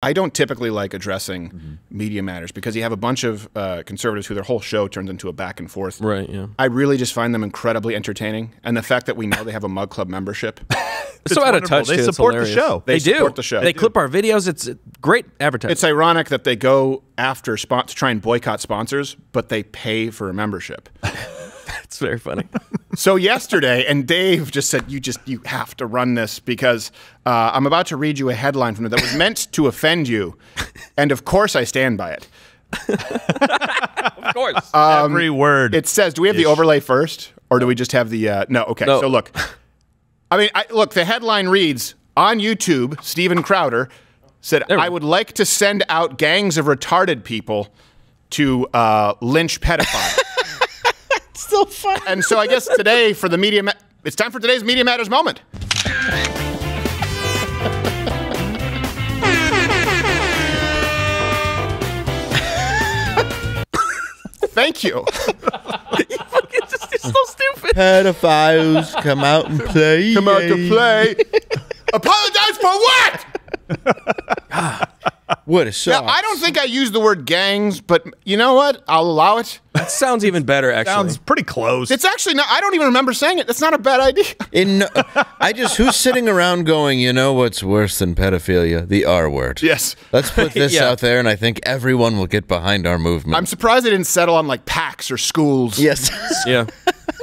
I don't typically like addressing media matters because you have a bunch of uh, conservatives who their whole show turns into a back and forth. Right. Yeah. I really just find them incredibly entertaining, and the fact that we know they have a Mug Club membership. It's so out of touch. They too. Support the show. They, They do. support the show. They clip our videos. It's uh, great advertising. It's ironic that they go after spon- to try and boycott sponsors, but they pay for a membership. It's very funny. So yesterday, and Dave just said, "You just you have to run this because uh, I'm about to read you a headline from it that was meant to offend you, and of course I stand by it. of course. Every word. It says, do we have the overlay first, or do we just have the? Uh, no, okay. No. So look, I mean, I, look. The headline reads on YouTube. Steven Crowder said, we "I would like to send out gangs of retarded people to uh, lynch pedophiles." Still fun. and so I guess today for the media, ma- it's time for today's media matters moment. Thank you. it's, just, it's so stupid. Pedophiles come out and play. Come out to eh? play. Apologize for what? Ah. What a Now, shock. I don't think I used the word gangs, but you know what? I'll allow it. That sounds even better. Actually, Sounds pretty close. It's actually not. I don't even remember saying it. That's not a bad idea. In, uh, I just who's sitting around going, you know what's worse than pedophilia? The R word. Yes. Let's put this Yeah. out there, and I think everyone will get behind our movement. I'm surprised they didn't settle on like packs or schools. yes. yeah.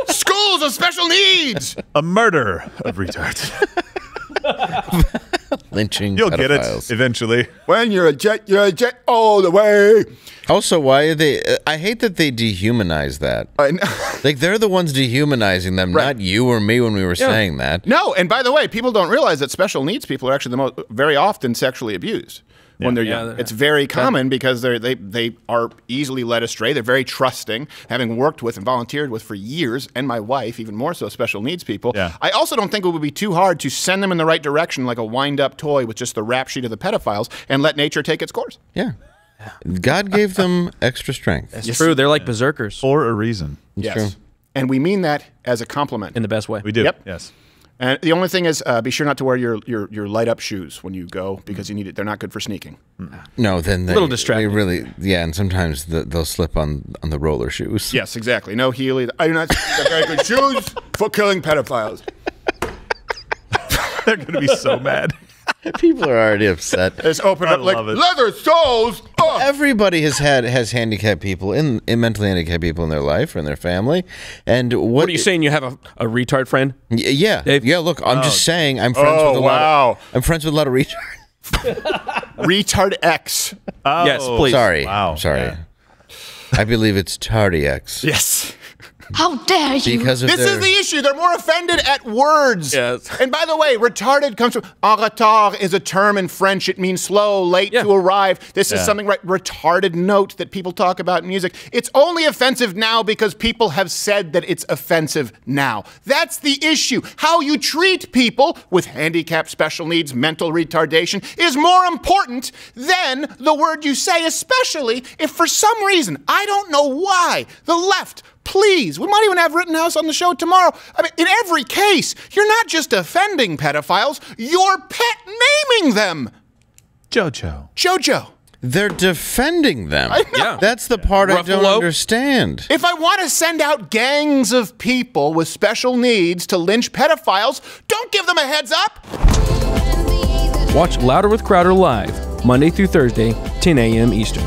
Schools of special needs. a murder of retards. Lynching. You'll get it eventually. When you're a jet, you're a jet all the way. Also, why are they? uh, I hate that they dehumanize that. I know. Like they're the ones dehumanizing them, Right. not you or me when we were saying that. No, and by the way, people don't realize that special needs people are actually the most very often sexually abused when they're Yeah, young. they're- it's very common because they're, they they are easily led astray. They're very trusting, having worked with and volunteered with for years, and my wife even more so special needs people. Yeah. I also don't think it would be too hard to send them in the right direction, like a wind up toy with just the rap sheet of the pedophiles, and let nature take its course. Yeah. God gave them extra strength. It's true. They're like berserkers For a reason. yes, true. and we mean that as a compliment. in the best way. We do. Yep. Yes. And the only thing is, uh, be sure not to wear your, your, your light up shoes when you go because you need it. They're not good for sneaking. No, then they, a Little They distracting. really, yeah, and sometimes the, they'll slip on on the roller shoes. Yes, exactly. No heel. I do not. They're very good shoes for killing pedophiles. They're going to be so mad. People are already upset. Just open I up like it. leather soles. Oh. Everybody has had has handicapped people in, in mentally handicapped people in their life or in their family, and what, What are you saying? You have a, a retard friend? Y- Yeah, Dave? yeah. Look, I'm just oh. saying, I'm friends Oh, with a oh, lot. wow. Of, I'm friends with a lot of retards. Retard X. Oh. yes, Oh, please. Sorry, Wow. sorry. Yeah. I believe it's Tardy X. Yes. How dare you! because of This their. is the issue. They're more offended at words. Yes. And by the way, retarded comes from en retard is a term in French. It means slow, late Yeah. to arrive. This is something right retarded note that people talk about in music. It's only offensive now because people have said that it's offensive now. That's the issue. How you treat people with handicap, special needs, mental retardation is more important than the word you say, especially if for some reason, I don't know why, the left Please, we might even have Rittenhouse on the show tomorrow. I mean, in every case, you're not just offending pedophiles, you're pet naming them. Jojo. JoJo, They're defending them. Yeah. That's the part I don't understand. if I want to send out gangs of people with special needs to lynch pedophiles, don't give them a heads up. Watch Louder with Crowder live, Monday through Thursday, 10 a.m. Eastern.